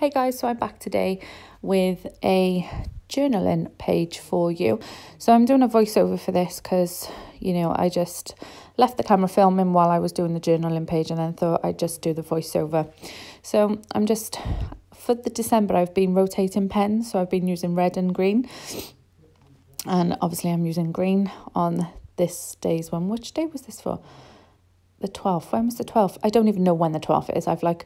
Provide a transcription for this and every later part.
Hey guys, so I'm back today with a journaling page for you. So I'm doing a voiceover for this because, you know, I just left the camera filming while I was doing the journaling page and then thought I'd just do the voiceover. So I'm just, for the December, I've been rotating pens. So I've been using red and green. And obviously I'm using green on this day's one. Which day was this for? The 12th. When was the 12th? I don't even know when the 12th is. I've like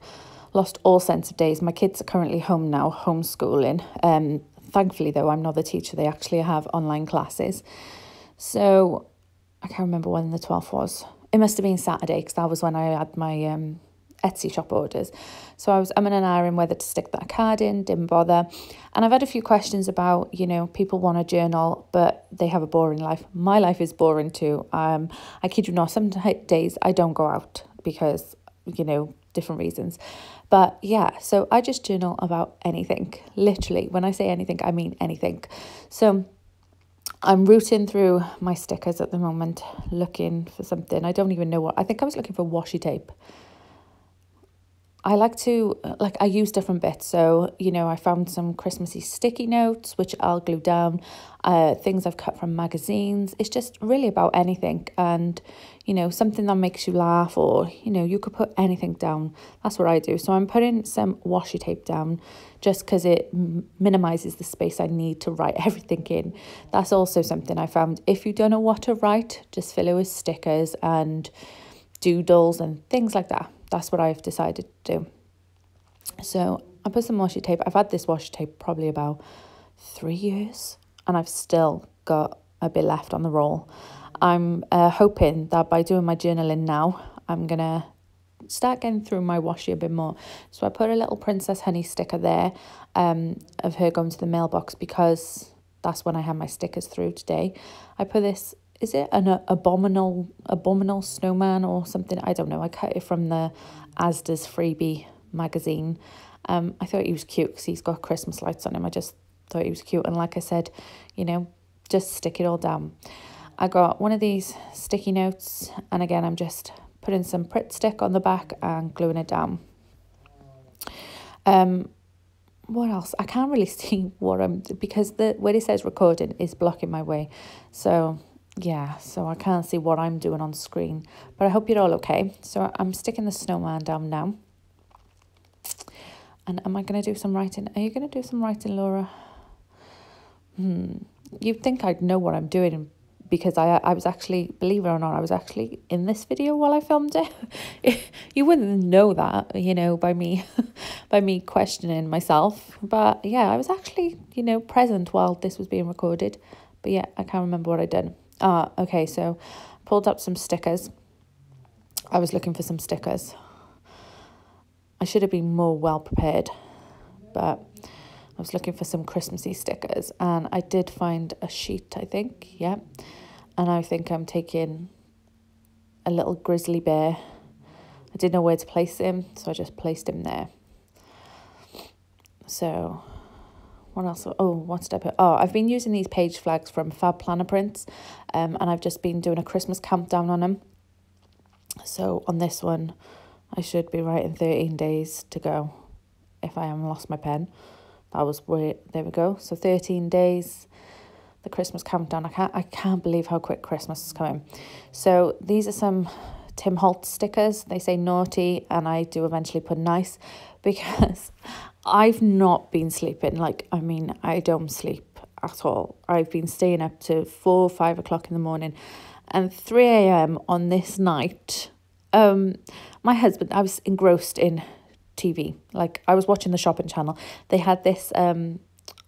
lost all sense of days. My kids are currently home now, homeschooling. Um, thankfully, though, I'm not the teacher. They actually have online classes. So I can't remember when the 12th was. It must have been Saturday because that was when I had my um, Etsy shop orders. So I was I'm and ahhing whether to stick that card in, didn't bother. And I've had a few questions about, you know, people want a journal, but they have a boring life. My life is boring too. Um, I kid you not, some days I don't go out because, you know, different reasons. But yeah, so I just journal about anything. Literally, when I say anything, I mean anything. So I'm rooting through my stickers at the moment, looking for something. I don't even know what. I think I was looking for washi tape. I like to, like, I use different bits. So, you know, I found some Christmassy sticky notes, which I'll glue down, uh, things I've cut from magazines. It's just really about anything. And, you know, something that makes you laugh or, you know, you could put anything down. That's what I do. So I'm putting some washi tape down just because it minimizes the space I need to write everything in. That's also something I found. If you don't know what to write, just fill it with stickers and doodles and things like that that's what I've decided to do. So I put some washi tape. I've had this washi tape probably about three years and I've still got a bit left on the roll. I'm uh, hoping that by doing my journaling now, I'm going to start getting through my washi a bit more. So I put a little Princess Honey sticker there um, of her going to the mailbox because that's when I had my stickers through today. I put this is it an abominable abominable snowman or something? I don't know. I cut it from the Asda's freebie magazine. Um, I thought he was cute because he's got Christmas lights on him. I just thought he was cute, and like I said, you know, just stick it all down. I got one of these sticky notes, and again, I'm just putting some Pritt stick on the back and gluing it down. Um, what else? I can't really see what I'm because the where it says recording is blocking my way, so yeah, so I can't see what I'm doing on screen, but I hope you're all okay. So I'm sticking the snowman down now. And am I going to do some writing? Are you going to do some writing, Laura? Hmm. You'd think I'd know what I'm doing because I I was actually, believe it or not, I was actually in this video while I filmed it. you wouldn't know that, you know, by me, by me questioning myself. But yeah, I was actually, you know, present while this was being recorded. But yeah, I can't remember what I did. Ah, okay, so pulled up some stickers. I was looking for some stickers. I should have been more well prepared, but I was looking for some Christmassy stickers and I did find a sheet, I think, yeah. And I think I'm taking a little grizzly bear. I didn't know where to place him, so I just placed him there. So what else? Oh, I put? Oh, I've been using these page flags from Fab Planner Prints, um, and I've just been doing a Christmas countdown on them. So on this one, I should be writing 13 days to go if I haven't lost my pen. That was where, there we go. So 13 days, the Christmas countdown. I can't, I can't believe how quick Christmas is coming. So these are some Tim Holtz stickers. They say naughty, and I do eventually put nice because I've not been sleeping. Like, I mean, I don't sleep at all. I've been staying up to four, five o'clock in the morning, and 3 a.m. on this night. Um, my husband, I was engrossed in TV. Like, I was watching the shopping channel. They had this um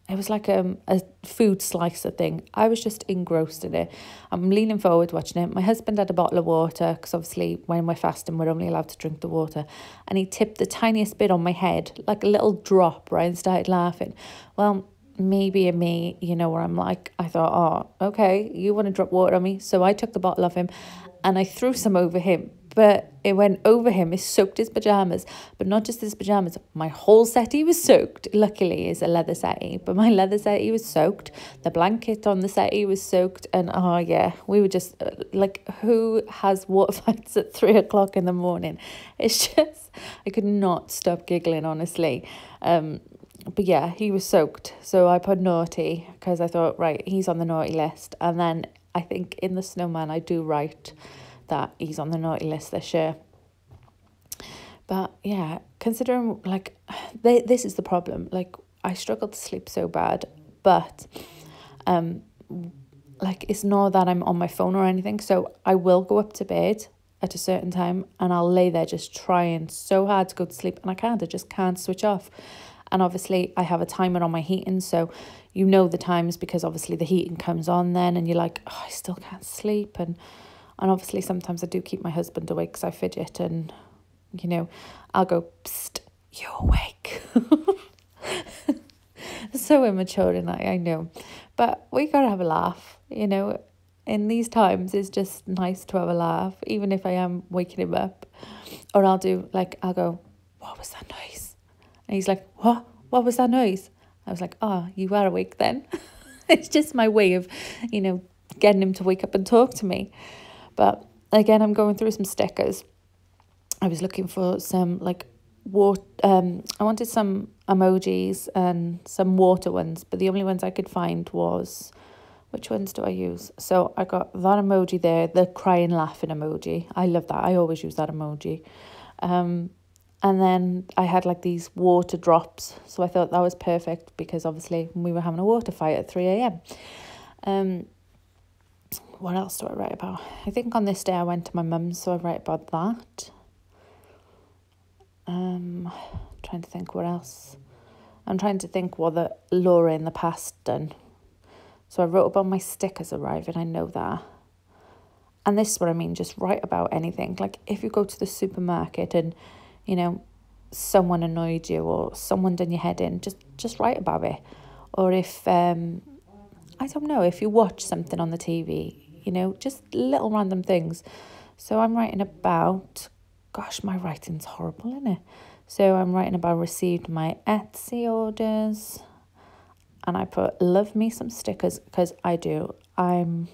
it was like um, a food slicer thing. I was just engrossed in it. I'm leaning forward watching it. My husband had a bottle of water because obviously when we're fasting, we're only allowed to drink the water. And he tipped the tiniest bit on my head, like a little drop, right? And started laughing. Well, maybe in me, you know, where I'm like, I thought, oh, okay, you want to drop water on me? So I took the bottle of him and I threw some over him but it went over him. It soaked his pajamas, but not just his pajamas. My whole settee was soaked. Luckily, it's a leather settee, but my leather settee was soaked. The blanket on the settee was soaked, and oh yeah, we were just uh, like, who has water fights at three o'clock in the morning? It's just I could not stop giggling, honestly. Um, but yeah, he was soaked. So I put naughty because I thought, right, he's on the naughty list. And then I think in the snowman, I do write that he's on the naughty list this year. But yeah, considering like they, this is the problem. Like I struggle to sleep so bad, but um like it's not that I'm on my phone or anything. So I will go up to bed at a certain time and I'll lay there just trying so hard to go to sleep and I can't. I just can't switch off. And obviously I have a timer on my heating, so you know the times because obviously the heating comes on then and you're like, oh, I still can't sleep and and obviously, sometimes I do keep my husband awake because I fidget and, you know, I'll go, Psst, you're awake. so immature and I, I know. But we got to have a laugh, you know. In these times, it's just nice to have a laugh, even if I am waking him up. Or I'll do, like, I'll go, What was that noise? And he's like, What? What was that noise? I was like, Oh, you are awake then. it's just my way of, you know, getting him to wake up and talk to me. But again, I'm going through some stickers. I was looking for some like water. Um, I wanted some emojis and some water ones, but the only ones I could find was which ones do I use? So I got that emoji there, the crying laughing emoji. I love that. I always use that emoji. Um, and then I had like these water drops. So I thought that was perfect because obviously we were having a water fight at 3 a.m. Um, what else do I write about? I think on this day I went to my mum's, so I write about that. Um, trying to think what else. I'm trying to think what the Laura in the past done. So I wrote about my stickers arriving, I know that. And this is what I mean, just write about anything. Like if you go to the supermarket and, you know, someone annoyed you or someone done your head in, just just write about it. Or if um I don't know, if you watch something on the TV, you know, just little random things. So I'm writing about, gosh, my writing's horrible, isn't it? So I'm writing about received my Etsy orders and I put love me some stickers because I do. I'm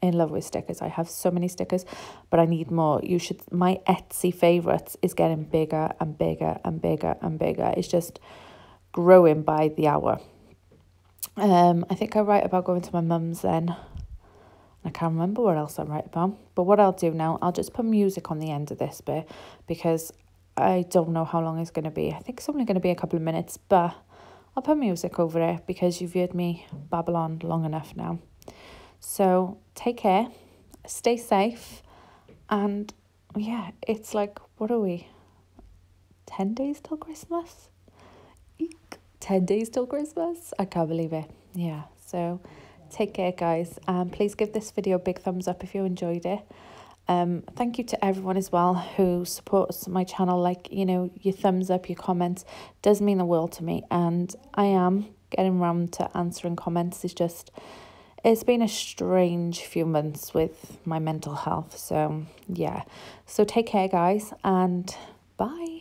in love with stickers. I have so many stickers, but I need more. You should my Etsy favorites is getting bigger and bigger and bigger and bigger. It's just growing by the hour. Um, I think I write about going to my mum's then. I can't remember what else I write about. But what I'll do now, I'll just put music on the end of this bit because I don't know how long it's going to be. I think it's only going to be a couple of minutes, but I'll put music over it because you've heard me babble on long enough now. So take care, stay safe, and yeah, it's like, what are we? 10 days till Christmas? Eek. 10 days till Christmas? I can't believe it. Yeah, so Take care, guys. Um, please give this video a big thumbs up if you enjoyed it. Um, thank you to everyone as well who supports my channel. Like, you know, your thumbs up, your comments does mean the world to me. And I am getting around to answering comments. It's just, it's been a strange few months with my mental health. So, yeah. So take care, guys, and bye.